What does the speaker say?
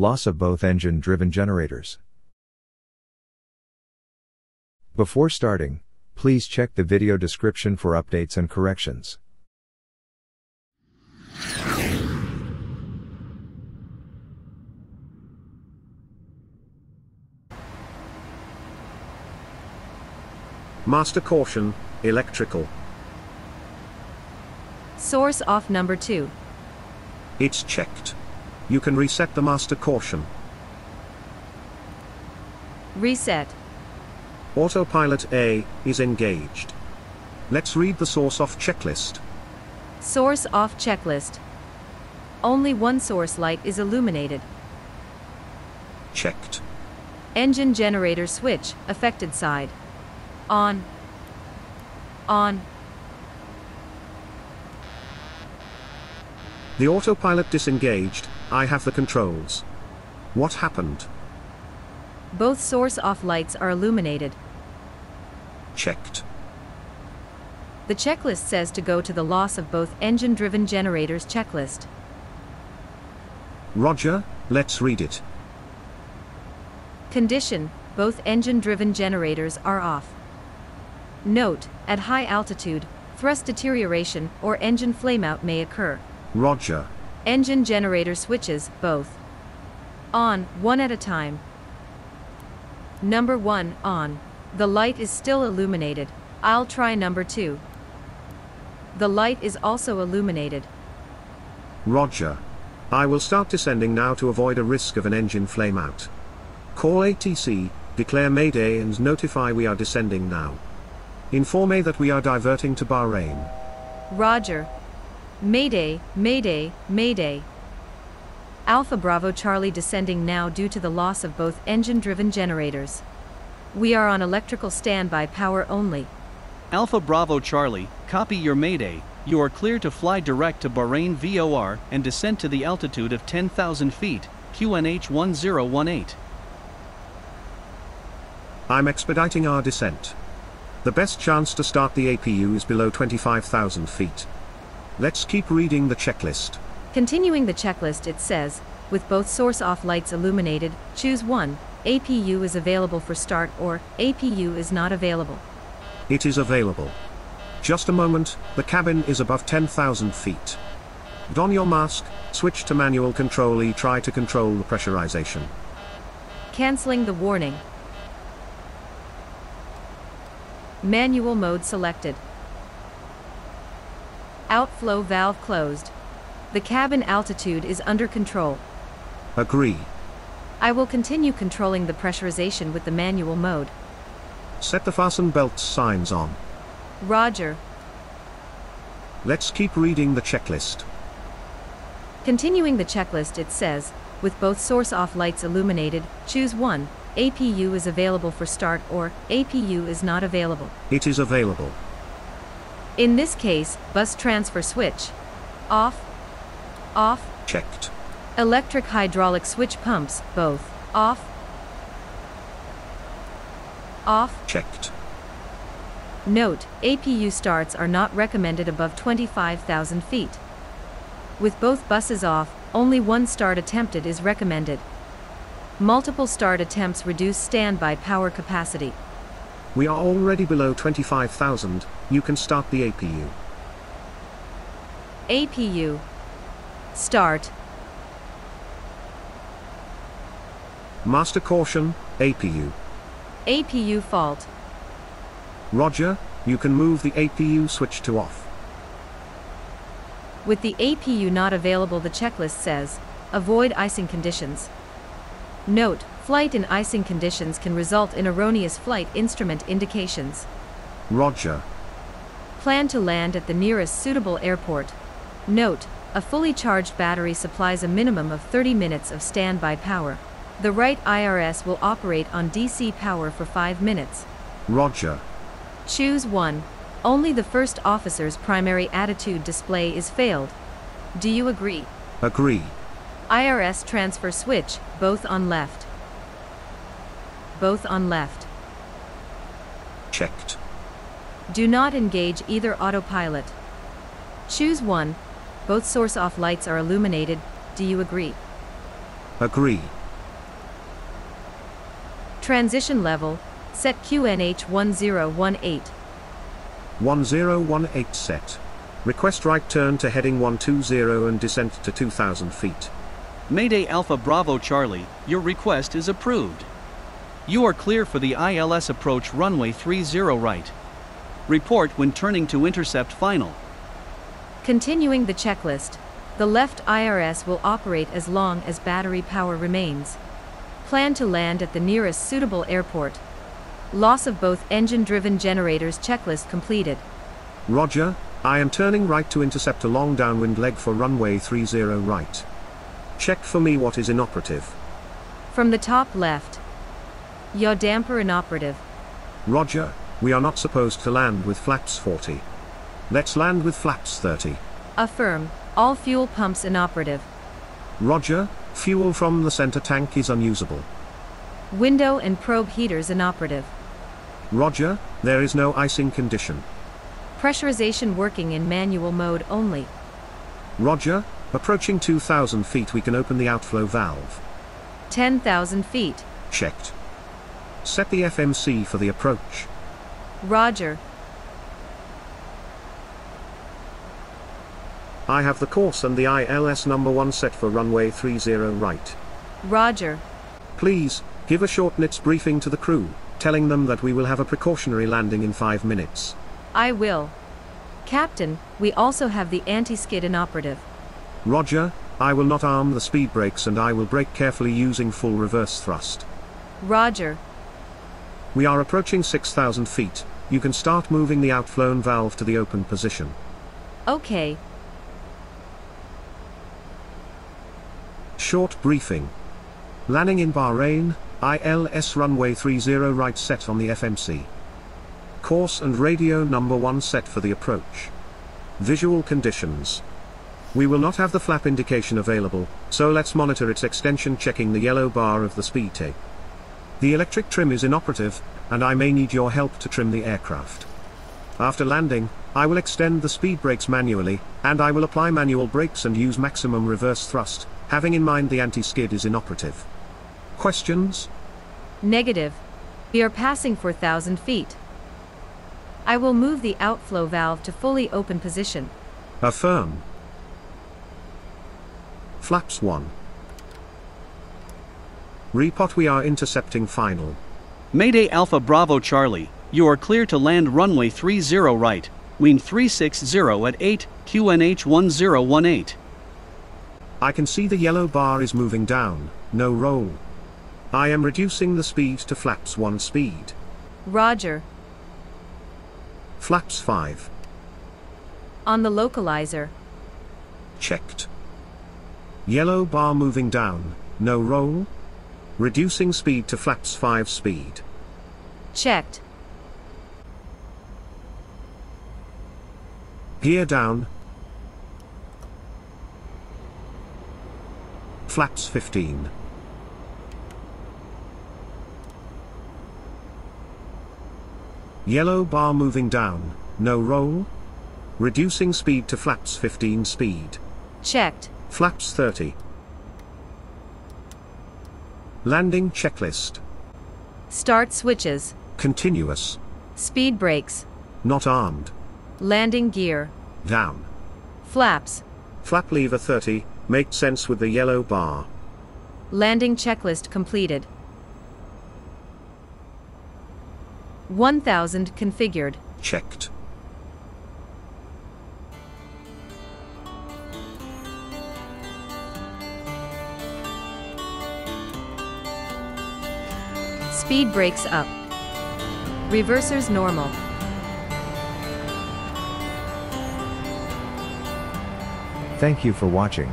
Loss of both engine driven generators. Before starting, please check the video description for updates and corrections. Master caution, electrical. Source off number 2. It's checked. You can reset the master caution. Reset. Autopilot A is engaged. Let's read the source off checklist. Source off checklist. Only one source light is illuminated. Checked. Engine generator switch, affected side. On. On. The autopilot disengaged, I have the controls. What happened? Both source off lights are illuminated. Checked. The checklist says to go to the loss of both engine driven generators checklist. Roger, let's read it. Condition both engine driven generators are off. Note, at high altitude, thrust deterioration or engine flameout may occur. Roger. Engine generator switches, both. On, one at a time. Number 1, on. The light is still illuminated. I'll try number 2. The light is also illuminated. Roger. I will start descending now to avoid a risk of an engine flameout. Call ATC, declare Mayday and notify we are descending now. Inform A that we are diverting to Bahrain. Roger. Mayday, Mayday, Mayday. Alpha Bravo Charlie descending now due to the loss of both engine driven generators. We are on electrical standby power only. Alpha Bravo Charlie, copy your mayday. You are clear to fly direct to Bahrain VOR and descend to the altitude of 10,000 feet, QNH 1018. I'm expediting our descent. The best chance to start the APU is below 25,000 feet. Let's keep reading the checklist. Continuing the checklist, it says, with both source off lights illuminated, choose one. APU is available for start or APU is not available. It is available. Just a moment, the cabin is above 10,000 feet. Don your mask, switch to manual control E try to control the pressurization. Canceling the warning. Manual mode selected. Outflow valve closed. The cabin altitude is under control. Agree. I will continue controlling the pressurization with the manual mode. Set the fasten belts signs on. Roger. Let's keep reading the checklist. Continuing the checklist, it says, with both source off lights illuminated, choose one. APU is available for start or APU is not available. It is available. In this case, bus transfer switch. Off. Off. Checked. Electric hydraulic switch pumps, both. Off. Off. Checked. Note, APU starts are not recommended above 25,000 feet. With both buses off, only one start attempted is recommended. Multiple start attempts reduce standby power capacity. We are already below 25,000, you can start the APU. APU. Start. Master caution, APU. APU fault. Roger, you can move the APU switch to off. With the APU not available, the checklist says avoid icing conditions. Note, flight in icing conditions can result in erroneous flight instrument indications. Roger. Plan to land at the nearest suitable airport. Note, a fully charged battery supplies a minimum of 30 minutes of standby power. The right IRS will operate on DC power for 5 minutes. Roger. Choose one. Only the first officer's primary attitude display is failed. Do you agree? Agree. IRS transfer switch, both on left. Both on left. Checked. Do not engage either autopilot. Choose one. Both source off lights are illuminated. Do you agree? Agree. Transition level, set QNH 1018. 1018 set. Request right turn to heading 120 and descent to 2000 feet. Mayday Alpha Bravo Charlie, your request is approved. You are clear for the ILS approach runway 30 right. Report when turning to intercept final. Continuing the checklist, the left IRS will operate as long as battery power remains. Plan to land at the nearest suitable airport. Loss of both engine-driven generators checklist completed. Roger, I am turning right to intercept a long downwind leg for runway 30 right. Check for me what is inoperative. From the top left. Yaw damper inoperative. Roger, we are not supposed to land with flaps 40. Let's land with flaps 30. Affirm, all fuel pumps inoperative. Roger, fuel from the center tank is unusable. Window and probe heaters inoperative. Roger, there is no icing condition. Pressurization working in manual mode only. Roger, approaching 2000 feet we can open the outflow valve. 10,000 feet. Checked. Set the FMC for the approach. Roger. I have the course and the ILS number 1 set for runway 30 right. Roger. Please, give a short NITS briefing to the crew, telling them that we will have a precautionary landing in 5 minutes. I will. Captain, we also have the anti-skid inoperative. Roger, I will not arm the speed brakes and I will brake carefully using full reverse thrust. Roger. We are approaching 6,000 feet, you can start moving the outflow valve to the open position. Okay. Short briefing. Landing in Bahrain, ILS runway 30 right set on the FMC. Course and radio number 1 set for the approach. Visual conditions. We will not have the flap indication available, so let's monitor its extension checking the yellow bar of the speed tape. The electric trim is inoperative, and I may need your help to trim the aircraft. After landing, I will extend the speed brakes manually, and I will apply manual brakes and use maximum reverse thrust, having in mind the anti-skid is inoperative. Questions? Negative. We are passing 4,000 feet. I will move the outflow valve to fully open position. Affirm. Flaps 1. Repot we are intercepting final. Mayday Alpha Bravo Charlie, you are clear to land runway 30 right, wind 360 at 8, QNH 1018. I can see the yellow bar is moving down, no roll. I am reducing the speed to flaps 1 speed. Roger. Flaps 5. On the localizer. Checked. Yellow bar moving down, no roll. Reducing speed to flaps 5 speed. Checked. Gear down. Flaps 15. Yellow bar moving down, no roll. Reducing speed to flaps 15 speed. Checked. Flaps 30. Landing checklist. Start switches. Continuous. Speed brakes. Not armed. Landing gear. Down. Flaps. Flap lever 30, make sense with the yellow bar. Landing checklist completed. 1000 configured. Checked. Speed brakes up. Reversers normal. Thank you for watching.